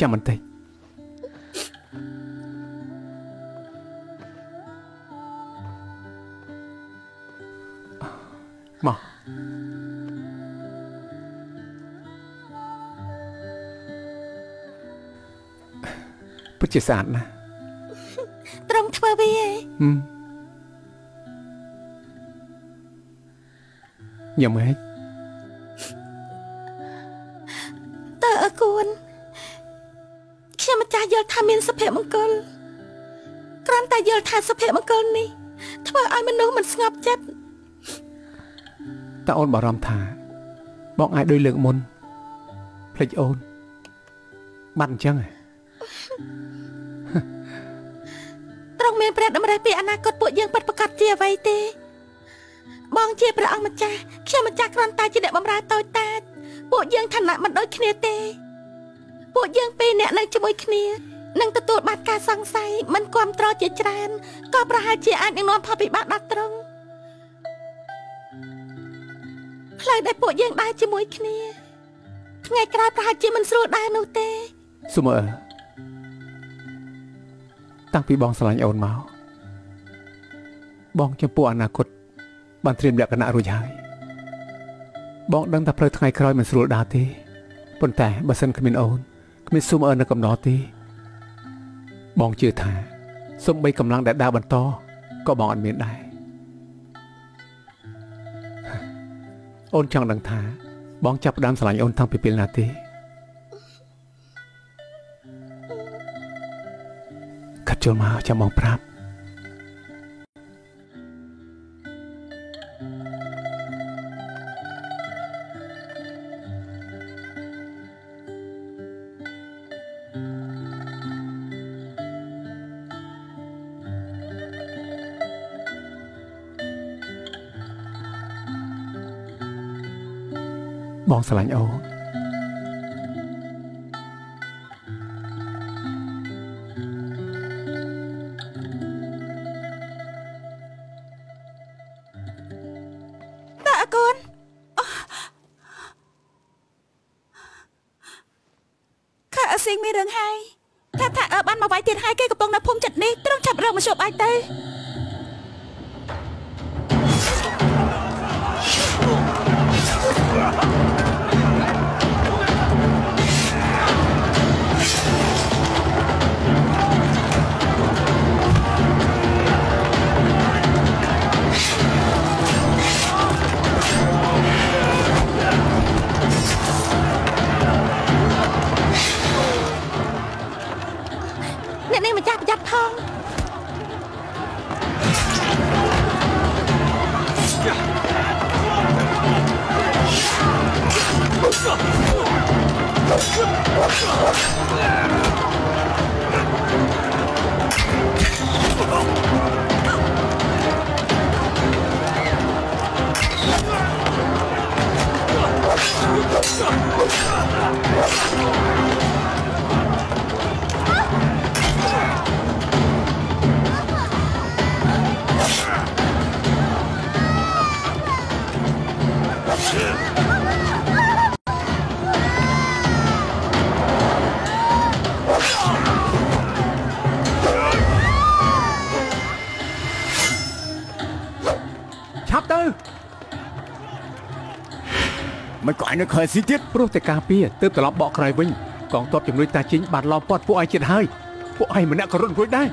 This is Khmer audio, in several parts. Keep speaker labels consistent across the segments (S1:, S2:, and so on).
S1: ចាំបន្តិចមកពិតជាស្អាតណាស់
S2: ត្រង់ធ្វើវាឯង
S1: ហឹមញ៉ាំហេច
S2: ស់យល់ថាមានសុភមង្គលគ្រាន់តែយល់ថាសុភមង្គលនេះ ធ្វើឲ្យមនុស្សមិនស្ងប់ចិត្ត
S1: តើអូនបារម្ភថាបងអាចដូចលើកមុនភ្លេចអូនបាត់អញ្ចឹងហ៎
S2: ត្រង់មានព្រះតម្រិះពីអនាគតពួកយើងពិតប្រាកដជាអ្វីទេ បងជាព្រះអង្គម្ចាស់ខ្ញុំម្ចាស់គ្រាន់តែជាអ្នកបម្រើតូចតាចពួកយើងឋានៈមិនដូចគ្នាទេ ពួកយើងពីរអ្នកនៅជាមួយគ្នា នឹងទទួលបានការសង្ស័យមិនគ្រប់ត្រជាច្រើនក៏ប្រហែលជាអាចនឹងនាំផលពិបាកដល់ត្រង់ផ្លូវដែលពួកយើងដើរជាមួយគ្នាថ្ងៃក្រោយប្រហែលជាមិនស្រួលដែរនោះទេ
S1: សុំអើតាំងពីបងស្រឡាញ់អូនមកបងចំពោះអនាគតបានត្រៀមលក្ខណៈរួចហើយបងដឹងថាផ្លូវថ្ងៃក្រោយមិនស្រួលដើរទេប៉ុន្តែបើសិនគ្មានអូនគ្មានសុំអើនៅកំណត់ទេ បងជឿថាសុំបីកម្លាំងដែលដើរបន្តក៏បងអត់មានដែរអូនចង់ដឹងថា បងចាប់ផ្ដើមស្រឡាញ់អូនតាំងពីពេលណាទេកាត់ចូលមកចាំបងប្រាប់ ស្រឡាញ់អូន
S2: តើអកូនខើអសៀងមានរឿងហើយថាថាអើបានមកវាយទៀតហើយគេកំពុងនៅភូមិចិត្តនេះត្រង់ចាប់រកមកជប់អាចទៅ អ្នកនេះម្ចាស់ប្រយ័ត្នផង
S3: នក៏ឯងនៅខែស៊ីទៀត
S1: ព្រោះតែការពារទើបត្រឡប់បកក្រោយវិញកងទ័ពជំនួយតាជីងបានឡោមព័ទ្ធពួកឯងចិត្តហើយពួកឯងម្នាក់ក៏រត់រួចដែរ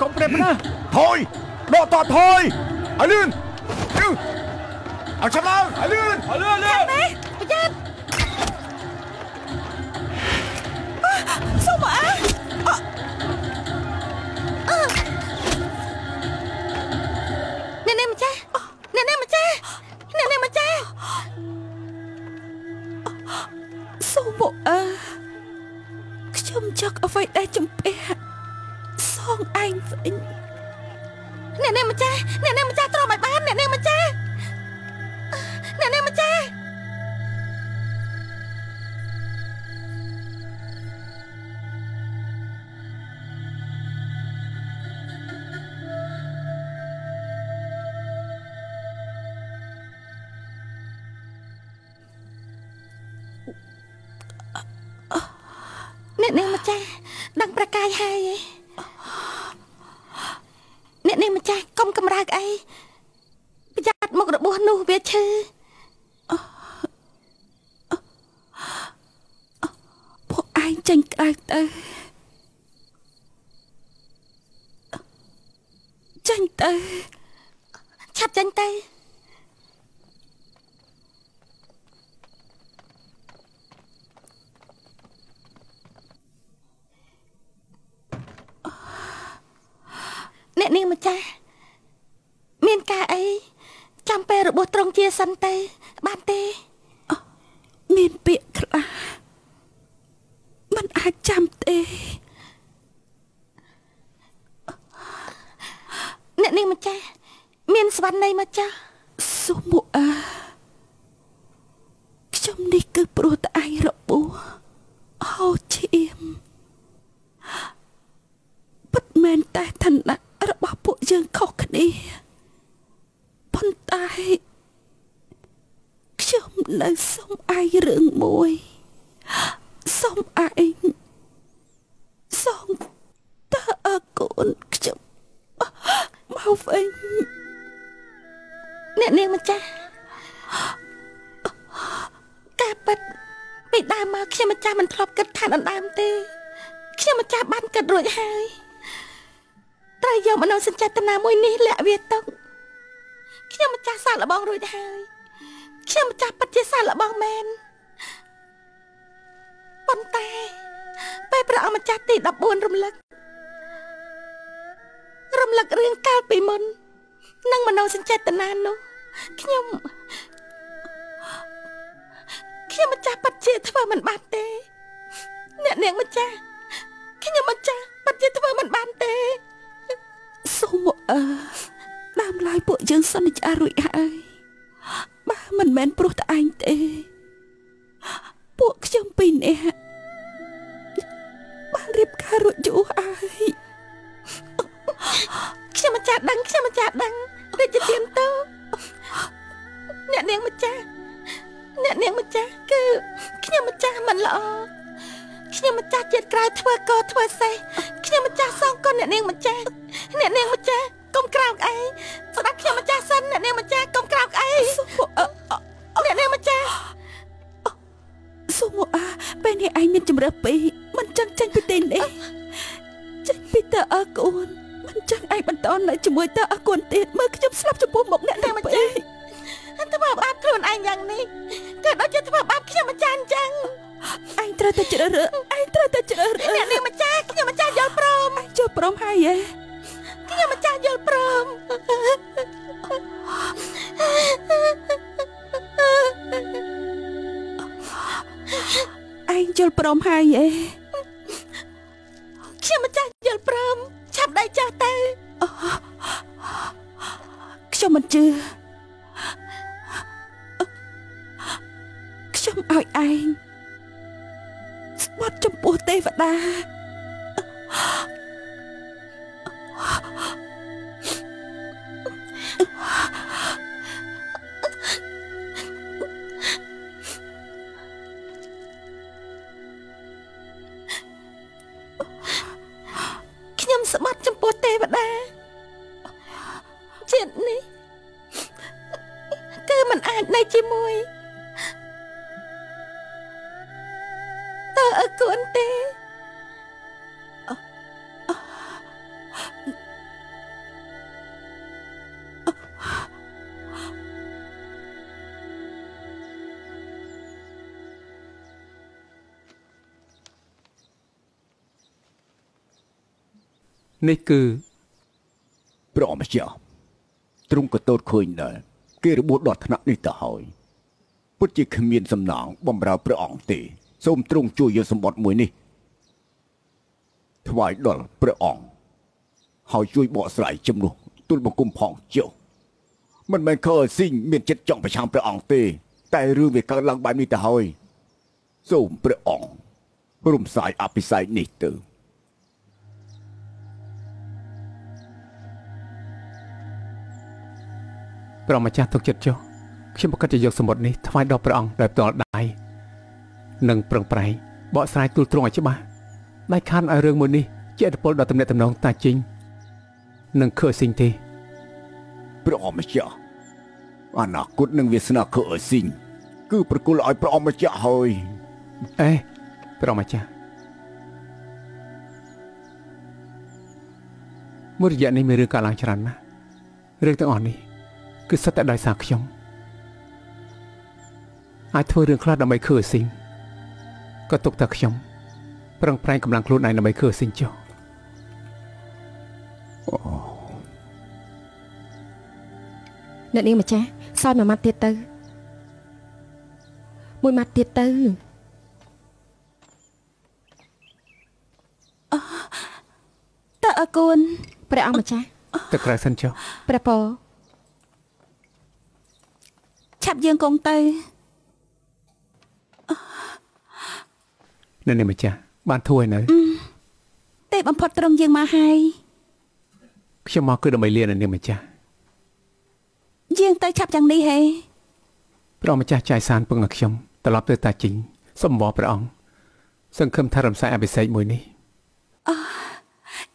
S1: កុំប្រេបណា
S3: ថយដកតតថយឲ្យលឿនអឺឲ្យឆាប់ឡើងឲ្យលឿនឲ្យលឿនលឿន
S2: នេះប្រយ័ត្ន នកនេះម្ចាស់អ្នកនេះម្ចាស់អ្នកនេះម្ចាស់សុំមកអើខ្ញុំចង់អ្វីដែលចំពះសងឯងវិញអ្នកនេះម្ចាស់អ្នកនេះម្ចាស់ទ្រាំឲ្យបានអ្នកនេះ អ្នកនាងម្ចាស់ដឹងប្រកាយហើយអ្នកនាងម្ចាស់កុំកម្រើកអីប្រយ័ត្នមុខរបួសនោះវាឈឺ
S4: ពួកឯងចេញក្រៅទៅចេញទៅ
S2: ឆាប់ចេញទៅ អ្នកនាងម្ចាស់មានការអីចាំពេលរបួសត្រង់ជាសិនទៅបានទេ
S4: មានពាក្យខ្លះมันអាចចាំទេ
S2: អ្នកនាងម្ចាស់មានស្វណ្ណីមកចាស់
S4: សុំមកអាខ្ញុំនេះគឺព្រោះតែឯងរបួសហោឈាមពិតមែនតែឋានៈរបស់ពួកយើងខុសគ្នាប៉ុន្តែខ្ញុំនៅសុំឯងរឿង មួយសុំឯងសុំតើអរគុណខ្ញុំមកវិញ
S2: អ្នកនាងម្ចាស់ការពិតពីដើមមកខ្ញុំម្ចាស់មិនធ្លាប់គិតថាដណ្ដើមទេ ខ្ញុំម្ចាស់បានគិតរួចហើយត្រូវយកមនោសញ្ចេតនាមួយនេះលាក់វាទុកខ្ញុំម្ចាស់សាកល្បងរួចហើយខ្ញុំម្ចាស់ពិតជាសាកល្បងមែន ប៉ុន្តែពេលព្រះអង្គម្ចាស់ទី14រំលឹករំលឹករឿងកាលពីមុននិងមនោសញ្ចេតនានោះខ្ញុំខ្ញុំម្ចាស់ពិតជាធ្វើមិនបានទេ អ្នកនាងម្ចាស់ខ្ញុំម្ចាស់ពិតជាធ្វើមិនបានទេ
S4: សូមអើដើមឡើយពួកយើងសន្យារួចហើយបើមិនមែនព្រោះតែឯងទេ ពួកខ្ញុំពីរនាក់បានរៀបការរួចយូរហើយ
S2: ខ្ញុំម្ចាស់ដឹងខ្ញុំម្ចាស់ដឹងរាជទានទៅអ្នកនាងម្ចាស់អ្នកនាងម្ចាស់គឺខ្ញុំម្ចាស់មិនល្អខ្ញុំម្ចាស់ជាតិក្រៅធ្វើកោធ្វើសេះខ្ញុំម្ចាស់សងគុណអ្នកនាងម្ចាស់អ្នកនាងម្ចាស់កុំក្រោកអីស្ដាប់ខ្ញុំម្ចាស់សិនអ្នកនាងម្ចាស់កុំក្រោកអីអ្នកនាងម្ចាស់
S4: សុំអាពេលនេះឯងមានជំរឿពេកមិនចឹងចេញពីទីនេះចេញពីតើអើកូនមិនចឹងឯងបន្តនៅជាមួយតើអើកូនទៀតមើលខ្ញុំស្លាប់ចំពោះមុខអ្នកនាងម្ចាស់
S2: ធ្វើបាបខ្លួនឯងយ៉ាងនេះក៏ដូចជាធ្វើបាបខ្ញុំម្ចាស់អញ្ចឹង
S4: ឯងត្រូវតែជ្រើសរើសឯងត្រូវតែជ្រើសរើស
S2: អ្នកនាងម្ចាស់ខ្ញុំម្ចាស់យល់ព្រម
S4: ឯងយល់ព្រមហើយហ៎
S2: ខ្ញុំម្ចាស់យល់ព្រម
S4: ឯងយល់ព្រមហើយហ៎
S2: ខ្ញុំម្ចាស់យល់ព្រមឆាប់ដៃចាស់ទៅ
S4: ខ្ញុំមិនជឿខ្ញុំឲ្យឯងស្បត់ចំពោះទេវតា
S1: នេះគឺ
S3: ព្រះម្ចាស់ទ្រង់ក៏តូតឃើញដែរគេរបួសដល់ថ្នាក់នេះទៅហើយពិតជាគ្មានសំណងបំរើព្រះអង្គទេ សូមទ្រង់ជួយយកសម្បត្តិមួយនេះថ្វាយដល់ព្រះអង្គហើយជួយបកស្រាយចំនួនទូលបង្គំផងចុះមិនមែនខើស៊ីងមានចិត្តចង់ប្រឆាំងព្រះអង្គទេ តែរឿងវាកើតឡើងបែបនេះទៅហើយ សូមព្រះអង្គរំសាយអភិសេកនេះទៅ
S1: ព្រះម្ចាស់ទុកចិត្តចុះខ្ញុំប្រកាសជាយកសម្បត្តិនេះថ្វាយដល់ព្រះអង្គដោយផ្ទាល់ដៃនិងប្រឹងប្រែងបកស្រាយទូលទ្រង់ឲ្យច្បាស់ដាច់ខានឲ្យរឿងមួយនេះជាឥទ្ធិពលដល់ទំនាក់ទំនងតាជីងនិងខឺស៊ីងទេ
S3: ព្រះអម្ចាស់អនាគតនិងវាសនាខអស៊ីងគឺប្រគល់ឲ្យព្រះអម្ចាស់ហើយ
S1: អេព្រះម្ចាស់មួយរយៈនេះមានរឿងកើតឡើងច្រើនណាស់រឿងទាំងអស់នេះ គឺសិតតែដោយសារខ្ញុំអាចធ្វើរឿងខ្លះដើម្បីខឺស៊ីងក៏ទុកតែខ្ញុំប្រឹងប្រែងកម្លាំងខ្លួនឯងដើម្បីខឺស៊ីងចុះ
S5: អ្នកនាងម្ចាស់សោយមួយម៉ាត់ទៀតទៅ មួយម៉ាត់ទៀតទៅ
S4: តើអរគុណ
S5: ព្រះអង្គម្ចាស់
S1: ទឹកក្រៅសិនចុះ
S5: ព្រះពរ
S4: ឆាប់យើងកងទៅ
S1: នៅនេះម្ចាស់បានធួយនៅ
S4: ទេបំផុតត្រង់យើងមកហើយ
S1: ខ្ញុំមកគឺដើម្បីលានៅនេះម្ចាស់
S4: យើងទៅឆាប់យ៉ាងនេះហេ
S1: ព្រះម្ចាស់ចាយសានពឹងឲ្យខ្ញុំត្រឡប់ទៅតាជីងសូមអរព្រះអង្គសង្ឃឹមថារំសាយអភិសេកមួយនេះ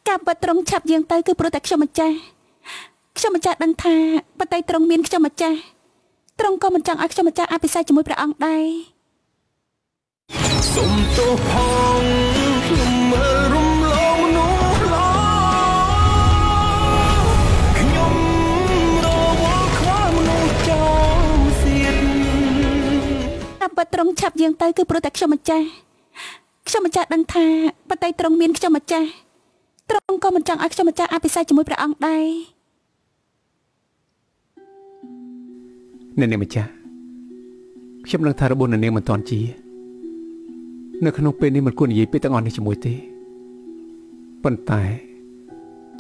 S4: ការពិតត្រង់ឆាប់យើងទៅគឺព្រោះតែខ្ញុំម្ចាស់ខ្ញុំម្ចាស់ដឹងថាបតីត្រង់មានខ្ញុំម្ចាស់ ត្រង់ក៏មិនចង់ឲ្យខ្ញុំម្ចាស់អភិសេកជាមួយព្រះអង្គដែរ
S6: សុំទោសផងខ្ញុំមើលរំលងមនុស្សល្អខ្ញុំរវល់ខ្វល់មនុស្សចោលសៀត
S4: ការពិតត្រង់ឆាប់យើងទៅគឺព្រោះតែខ្ញុំម្ចាស់ខ្ញុំម្ចាស់ដឹងថាបតីត្រង់មានខ្ញុំម្ចាស់ត្រង់ក៏មិនចង់ឲ្យខ្ញុំម្ចាស់អភិសេកជាមួយព្រះអង្គដែរ
S1: នៅនេះម្ចាស់ខ្ញុំនឹងថារបួសនៅនាងមិនតាន់ជា នៅក្នុងពេលនេះមិនគួរនិយាយពាក្យទាំងអស់នេះជាមួយទេប៉ុន្តែ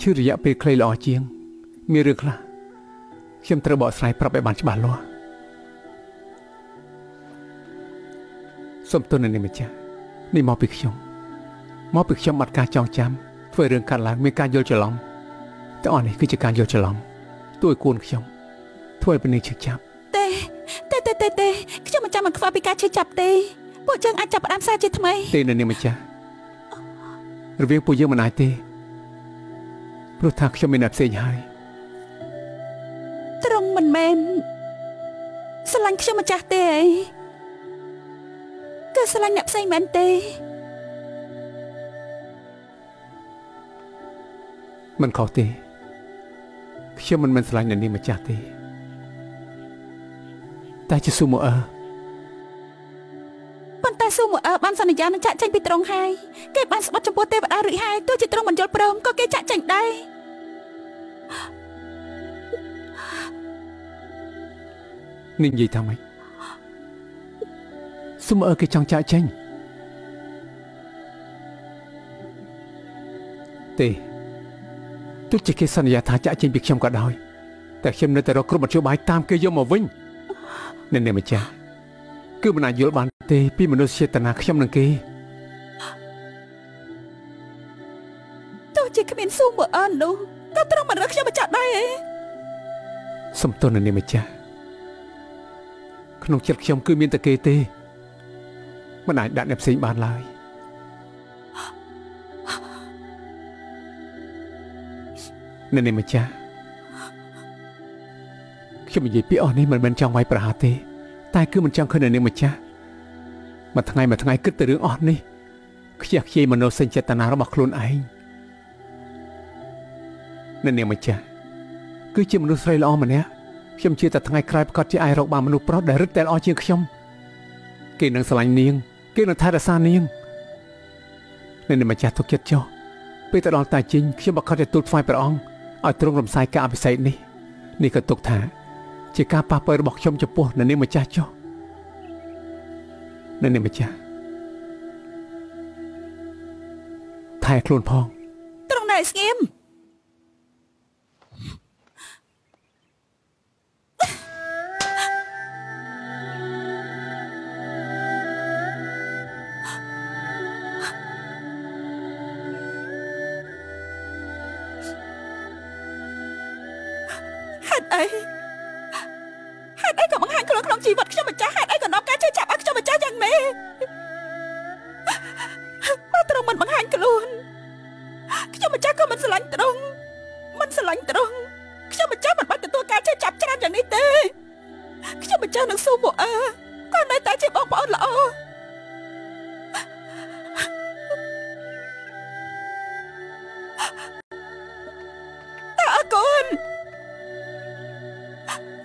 S1: ឈឺរយៈពេលខ្លីល្អជាង មានរឿងខ្លះខ្ញុំត្រូវបកស្រាយប្រាប់ឲ្យបានច្បាស់លាស់សូមទោសនៅនេះម្ចាស់នេះមកពីខ្ញុំមកពីខ្ញុំបាត់ការចងចាំធ្វើរឿងកាត់ឡើងមានការយល់ច្រឡំទាំងអស់នេះគឺជាការយល់ច្រឡំទួយគួនខ្ញុំធ្វើឲ្យពេលនេះឈឺចាប់
S4: ទេទេទេទេទេខ្ញុំមិនចាំមិនខ្វល់ពីការឈឺចាប់ទេពួកយើងអាចចាប់ផ្ដើមសារជាថ្មី
S1: ទេនៅនាងម្ចាស់រវាងពួកយើងមិនអាចទេព្រោះថាខ្ញុំមានអ្នកផ្សេងហើយ
S4: ត្រង់មិនមែនស្រឡាញ់ខ្ញុំម្ចាស់ទេអីគឺស្រឡាញ់អ្នកផ្សេងមែនទេ
S1: មិនខុសទេខ្ញុំមិនមិនស្រឡាញ់អ្នកនាងម្ចាស់ទេ តែជាស៊ូម៉ូអឺ
S4: ប៉ុន្តែស៊ូម៉ូអឺបានសន្យានឹងចាក់ចេញពីត្រង់ហើយគេបានស្បត់ចំពោះទេវតារួចហើយទោះជាត្រង់មិនយល់ព្រមក៏គេចាក់ចេញដែរ
S1: នេះនិយាយថាម៉េចស៊ូម៉ូអឺគេចង់ចាក់ចេញទេទោះជាគេសន្យាថាចាក់ចេញពីខ្ញុំក៏ដោយតែខ្ញុំនៅតែរកគ្រប់មធ្យោបាយតាមគេយកមកវិញ នៅនាងម្ចាស់គឺមិនអាចយល់បានទេពីមនុស្សចេតនាខ្ញុំនឹងគេ
S4: ទោះជាគ្មានស៊ូម៉ូអឺនោះក៏ត្រង់មិនរកខ្ញុំមកចាក់ដែរឯង
S1: សំទោសនៅនាងម្ចាស់ក្នុងចិត្តខ្ញុំគឺមានតែគេទេមិនអាចដាក់អ្នកផ្សេងបានឡើយនៅនាងម្ចាស់ ខ្ញុំនិយាយពីអស់នេះមិនមែនចង់វាយប្រហារទេ តែគឺមិនចង់ឃើញនៅនាងម្ចាស់មួយថ្ងៃមួយថ្ងៃគិតតែរឿងអស់នេះខ្ជះខ្ជាយមនោសញ្ចេតនារបស់ខ្លួនឯងនៅនាងម្ចាស់គឺជាមនុស្សស្រីល្អម្នាក់ខ្ញុំជឿតែថ្ងៃក្រោយប្រកាសជាអាចរកបានមនុស្សប្រុសដែលរឹតតែល្អជាងខ្ញុំគេនឹងស្រឡាញ់នាង គេនឹងថែរក្សានាងនៅនេះម្ចាស់ទុកចិត្តចុះពេលទៅដល់តាជីងខ្ញុំប្រកាសជាទូលថ្វាយព្រះអង្គឲ្យទ្រង់រំសាយការអភិសេកនេះនេះក៏ទុកថា ជាការប៉ះពាល់របស់ខ្ញុំចំពោះនៅនេះម្ចាស់ចុះនៅនេះម្ចាស់ថែខ្លួនផង
S4: ត្រង់ណែស្ងៀម ចាប់ច្រានយ៉ាងនេះទេខ្ញុំមិនចេះនឹងស៊ូមកអើគាត់នៅតែជាបងប្អូនល្អតាអកូន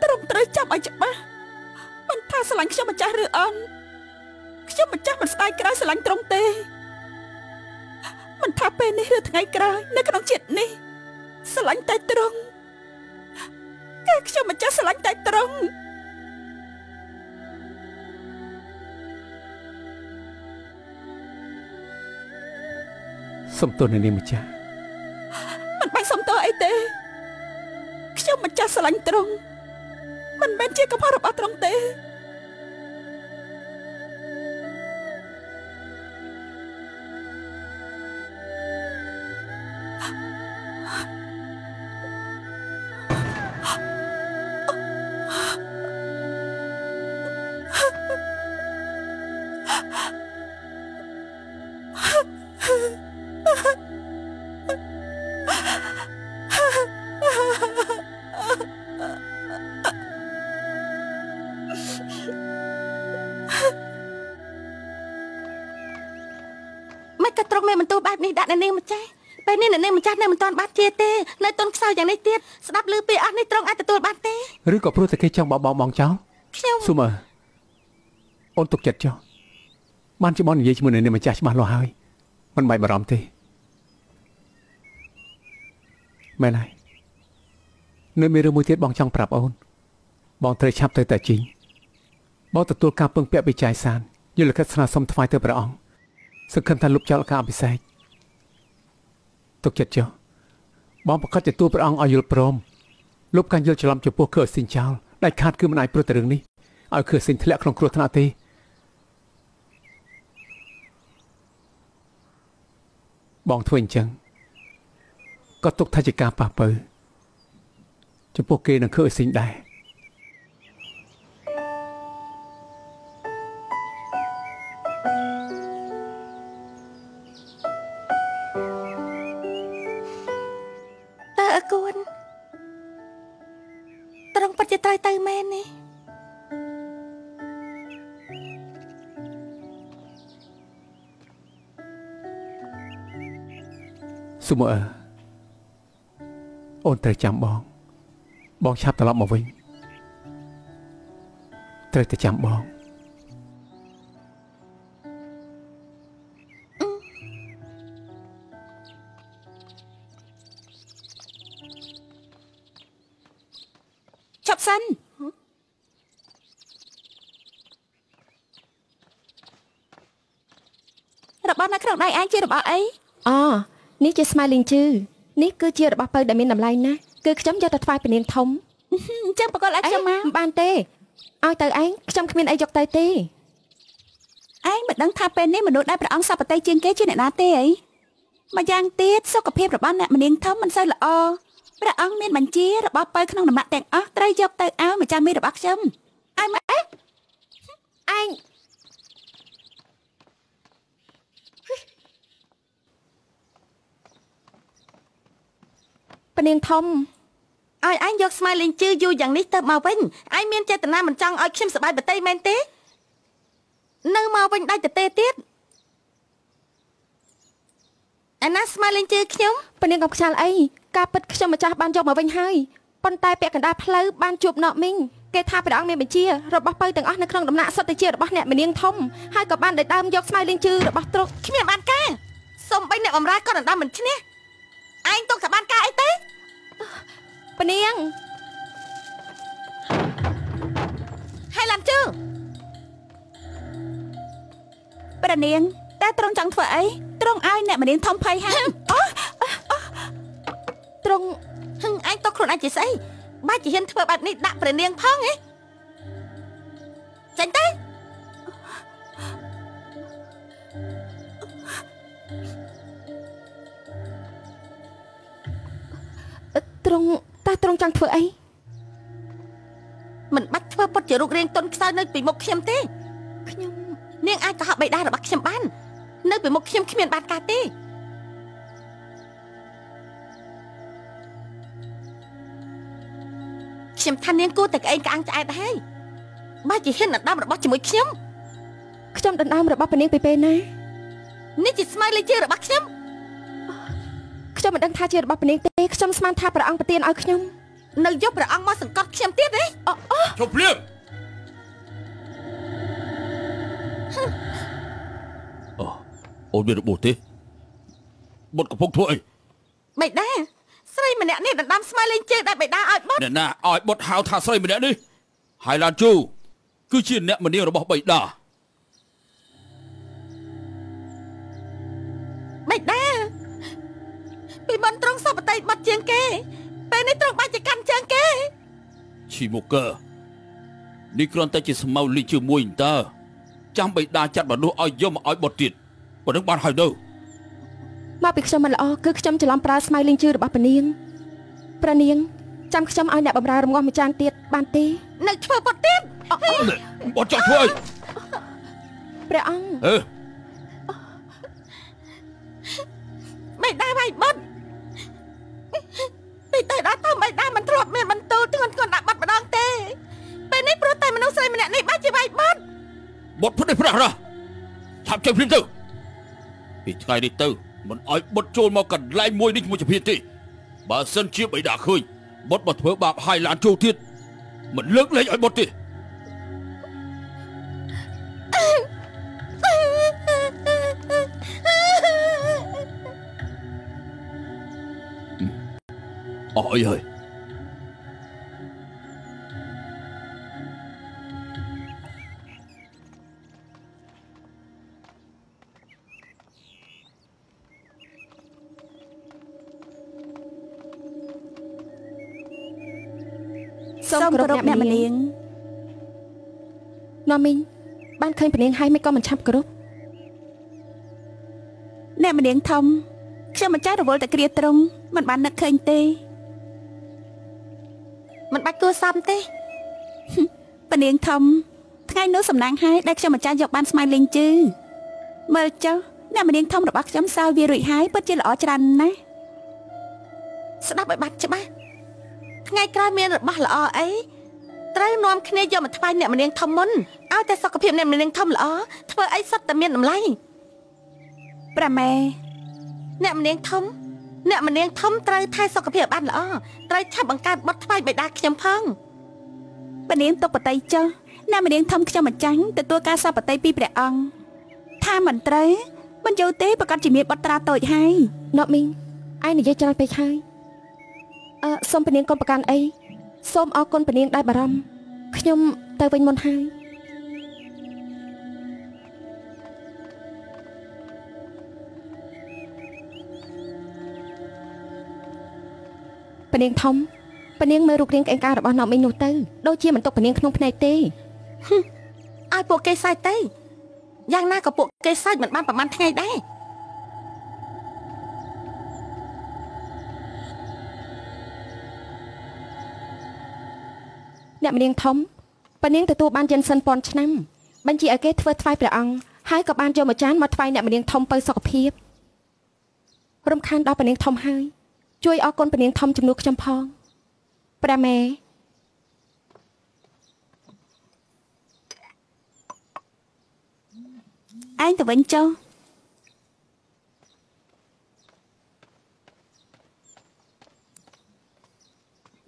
S4: ត្រឹមត្រូវចាប់ឲ្យច្បាស់មិនថាស្រឡាញ់ខ្ញុំម្ចាស់ឬអន់ខ្ញុំម្ចាស់មិនស្ដាយក្រៅស្រឡាញ់ត្រង់ទេមិនថាពេលនេះឬថ្ងៃក្រោយនៅក្នុងចិត្តនេះស្រឡាញ់តែត្រង់ តែខ្ញុំម្ចាស់ស្រឡាញ់តែត្រង់
S1: សំទោសនៅនាងម្ចាស់
S4: មិនបាច់សុំទោសអីទេខ្ញុំម្ចាស់ស្រឡាញ់ត្រង់មិនមែនជាកំហុសរបស់ត្រង់ទេ
S2: ព្រោះ
S1: តែគេចង់បោះបង់បងចោល
S2: ខ្ញុំ
S1: ស៊ូមើអូនទុកចិត្តចុះបានជាបងនិយាយជាមួយនឹងនាងម្ចាស់ច្បាស់លាស់ហើយមិនបាច់បារម្ភទេមែនហើយនៅមានរឿងមួយទៀតបងចង់ប្រាប់អូន បងត្រូវឆាប់ទៅតាជីងបងទទួលការពឹងពាក់ពីចាយសានយល់លិខិតស្នើសុំថ្វាយទៅព្រះអង្គសង្ឃឹមថាលុបចោលការអភិសេកទុកចិត្តចុះបងប្រកាសទទួលព្រះអង្គឲ្យយល់ព្រម លុបការយល់ច្រឡំចំពោះខឺស៊ីនចោលដាច់ខាតគឺមិនអាចព្រោះតែរឿងនេះឲ្យខឺស៊ីនធ្លាក់ក្នុងគ្រោះថ្នាក់ទេបងធ្វើអញ្ចឹងក៏ទុកថាជាការប៉ះពើចំពោះគេនឹងខឺស៊ីនដែរ
S2: ជាត្រូវទៅមែននេះ
S1: ស៊ូមអឺអូនត្រូវចាំបង បងឆាប់ត្រឡប់មកវិញត្រូវតែចាំបង
S4: របស់អី
S5: អូនេះជា smiling ជឺនេះគឺជារបស់ពៅដែលមានតម្លៃណាស់គឺខ្ញុំយកទៅថ្វាយព្រះនាងធំ
S4: អញ្ចឹងបកលឲ្យខ្ញុំមក
S5: មិនបានទេឲ្យទៅឯងខ្ញុំគ្មានអីយកទៅទេ
S4: ឯងមិនដឹងថាពេលនេះមនុស្សដែលព្រះអង្គសពតិជាងគេជាអ្នកណាទេអីម្យ៉ាងទៀតសុខភាពរបស់អ្នកមនាងធំមិនសូវល្អព្រះអង្គមានបញ្ជារបស់ពៅក្នុងដំណាក់ទាំងអស់ត្រូវយកទៅឲ្យម្ចាស់មីរបស់ខ្ញុំឲ្យមកអេ
S5: ឯង ព្រះនាងធំ
S2: ឲ្យឯងយក smiling ជឺយូរយ៉ាងនេះទៅមកវិញឯងមានចេតនាមិនចង់ឲ្យខ្ញុំសប្បាយបតីមែនទេ នៅមកវិញដាច់ទៅទេទៀតអាណា smiling ជឺខ្ញុំ
S5: ព្រះនាងកំខ្យាល់អីការពិតខ្ញុំម្ចាស់បានយកមកវិញហើយប៉ុន្តែពាក់កណ្ដាលផ្លូវបានជួបណកមីងគេថាព្រះអង្គមានបញ្ជារបស់ពៅទាំងអស់នៅក្នុងដំណាក់សុទ្ធតែជារបស់អ្នកមនាងធំហើយក៏បានដេញដើមយកស្មៅលេងជឺរបស់ទ្រុក
S2: គ្មានបានការសំបីអ្នកបំរើក៏ដណ្ដើមមិនឈ្នះ ឯងទុកតែបានការអីទេ
S5: ព្រះនាង
S2: ហើយឡានជឺ
S4: ព្រះនាងតែទ្រង់ចង់ធ្វើអីទ្រង់ឲ្យអ្នកមនាងធំភ័យហើយអូ
S5: ទ្រង់
S2: ហឹងឯងទុកខ្លួនឯងជាស្អីបាច់ជាហ៊ានធ្វើបែបនេះដាក់ព្រះនាងផងហ៎ចាញ់ទៅ
S5: ទ្រង់តើទ្រង់ចង់ធ្វើអី
S2: មិនបាច់ធ្វើពុតជារូបរាងតុនខ្សោយនៅពីមុខខ្ញុំទេ
S5: ខ្ញុំ
S2: នាងអាចកុហកបិតារបស់ខ្ញុំបាននៅពីមុខខ្ញុំគ្មានបានការទេខ្ញុំថានាងគួរតែក្អេងក្អាងឆ្អែតហើយបើជាហ៊ានដណ្ដើមរបស់ជាមួយខ្ញុំ
S5: ខ្ញុំដណ្ដើមរបស់ព្រះនាងពីពេលណា
S2: នេះជាស្មៅលេខជារបស់ខ្ញុំ
S5: ខ្ញុំមិនដឹងថាជារបស់ព្រះនាងទេ ខ្ញុំស្មានថាព្រះអង្គប្រទានឲ្យខ្ញុំ
S2: នៅយកព្រះអង្គមកសង្កត់ខ្ញុំទៀតទេអូអូ
S7: ជប់ភ្លាមអូអូនមានរបួសទេបុតកំពុងធ្វើអី
S2: បៃតាស្រីម្នាក់នេះដណ្ដើមស្មៅលេខជើដែលបៃតាឲ្យបត់
S7: អ្នកណាឲ្យបុតហៅថាស្រីម្នាក់នេះហើយឡានជូគឺជាអ្នកមនាងរបស់បៃតា
S2: សពតីបត់ជាងគេ ពេលនេះត្រង់បាច់ចកាន់ជើងគេ
S7: ឈីម៉ូកើនេះគ្រាន់តែជាស្មៅលីជាមួយតើចាំបៃតាចាត់មនុស្សឲ្យយកមកឲ្យបុតទៀតប៉ុណ្ណឹងបានហើយទៅ
S5: មកពីខ្ញុំមិនល្អគឺខ្ញុំច្រឡំប្រើស្មៅលេងជឿរបស់ព្រះនាងព្រះនាងចាំខ្ញុំឲ្យអ្នកបម្រើរងាស់មួយចានទៀតបានទេ
S2: នៅធ្វើបត់ទៀត
S7: បុតចង់ធ្វើអី
S5: ព្រះអង្គ
S7: អឺ
S2: បៃតាវាយបត់ ពីតែដល់ទៅបៃតាមិនធ្លាប់មានបន្ទូលធ្ងន់ធ្ងរដាក់បាត់ម្ដងទេ ពេលនេះព្រោះតែមនុស្សស្រីម្នាក់នេះបាច់ជាវាយបត់
S7: បុតផ្ដេសផ្ដាស់ណាឆាប់ចេញភ្លាមទៅពីថ្ងៃនេះទៅមិនឲ្យបុតចូលមកកន្លែងមួយនេះជាមួយជាភាពទេបើសិនជាបៃតាឃើញបុតមកធ្វើបាបហើយឡានចូលទៀតមិនលើកលែងឲ្យបុតទេ អស់អីហើយ
S4: សូមគោរពអ្នកម្នាង
S5: ណូមីងបានឃើញព្រះនាងហើយមិនក៏មិនឆាប់គោរព
S4: អ្នកម្នាងធំខ្ញុំមិនចាស់រវល់តែគ្រាត្រង់មិនបាននឹកឃើញទេ
S2: មិនបាច់គួរសមទេ
S4: ព្រះនាងធំថ្ងៃនោះសំណាងហើយដែលខ្ញុំម្ចាស់យកបានស្មៅលេងជឺមើលចុះអ្នកម្នាងធំរបស់ខ្ញុំសើវារួចហើយពិតជាល្អច្រើនណាស់
S2: ស្ដាប់ឲ្យបាត់ច្បាស់ថ្ងៃក្រោយមានរបស់ល្អអីត្រូវនាំគ្នាយកមកថ្វាយអ្នកម្នាងធំមុនឲ្យតែសុខភាពអ្នកម្នាងធំល្អធ្វើអីសុទ្ធតែមានតម្លៃ
S4: ព្រះម៉ែ
S2: អ្នកម្នាងធំ អ្នកម្នាងធំត្រូវថែសុខភាពបានល្អត្រូវឆាប់បង្កើតបត់ថ្វាយបិតាខ្ញុំផង
S4: ព្រះនាងទុកបតីចុះអ្នកម្នាងធំខ្ញុំម្ចាញ់ទទួលការសពបតីពីព្រះអង្គថាមិនត្រូវមិនយល់ទេប្រកាសជាមានបត្រាតូចហើយ
S5: ណូមីងឯងនិយាយច្រើនពេកហើយអឺសូមព្រះនាងកុំប្រកាន់អីសូមអរគុណព្រះនាងដោយបារម្ភខ្ញុំទៅវិញមុនហើយ ព្រះនាងធំព្រះនាងមើលរូបរាងក្អេងក្អាងរបស់ណូមីងនោះទៅដូចជាមិនຕົកព្រះនាងក្នុងភ្នែកទេ
S2: ឲ្យពួកគេសើចទៅយ៉ាងណាក៏ពួកគេសើចមិនបានប្រហែលថ្ងៃដែរ
S5: អ្នកម្នាងធំប៉ានាងទទួលបានយិនសិនពាន់ឆ្នាំបញ្ជាឲ្យគេធ្វើថ្វាយព្រះអង្គហើយក៏បានយកមួយចានមកថ្វាយអ្នកម្នាងធំទៅសុខភាពរំខានដល់ប៉ានាងធំហើយ ជួយអរគុណប៉ានាងធំជំនួសខ្ញុំផងព្រះម៉ែ
S4: ឯងទៅវិញចុះ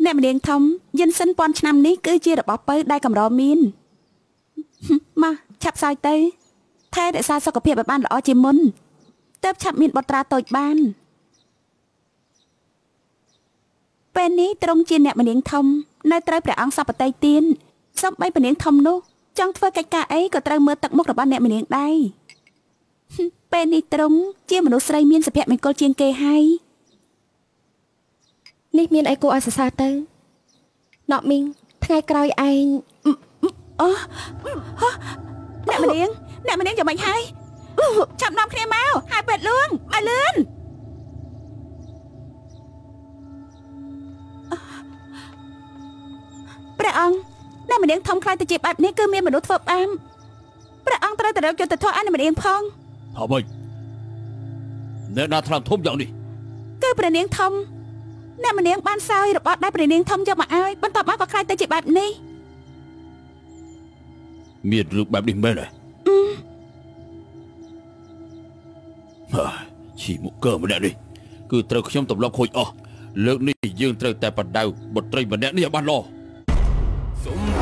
S4: អ្នកម្នាងធំយិនសិនពាន់ឆ្នាំនេះគឺជារបស់ពៅដែលកម្រមានហឹមមកឆាប់សើចទៅថែរក្សាសុខភាពឲ្យបានល្អជាមុនទើបឆាប់មានបត្រាតូចបាន ពេលនេះទ្រង់ជាអ្នកម្នាងធំនៅត្រូវព្រះអង្គសពតិទានសំបីម្នាងធំនោះចង់ធ្វើកិច្ចការអីក៏ត្រូវមើលទឹកមុខរបស់អ្នកម្នាងដែរហឹមពេលនេះទ្រង់ជាមនុស្សស្រីមានសុភមង្គលជាងគេហើយ
S5: នេះមានអីគួរឲ្យសរសើរទៅណក់មីងថ្ងៃក្រោយឯង
S4: អ្នកម្នាងអ្នកម្នាងយ៉ាងម៉េចហើយចាប់នាំគ្នាមកហើយពេទ្យលឿងឲ្យលឿន ព្រះអង្គអ្នកម្នាងធំខ្លាចទៅជាបែបនេះគឺមានមនុស្សធ្វើបាបព្រះអង្គត្រូវតែរកយុត្តិធម៌ឲ្យអ្នកម្នាងផង
S7: ហើយវិញអ្នកណាថ្លឹងធំយ៉ាងនេះ
S4: គឺព្រះនាងធំអ្នកម្នាងបានសោយរបស់ដែលព្រះនាងធំយកមកឲ្យបន្ទាប់មកក៏ខ្លាចទៅជាបែបនេះ
S7: មានរឿងបែបនេះមែនទេហើយឈីមុខកើម្នាក់នេះគឺត្រូវខ្ញុំទម្លាប់ខូចអស់លើកនេះយើងត្រូវតែបដៅបុត្រីម្នាក់នេះឲ្យបានល្អ Zum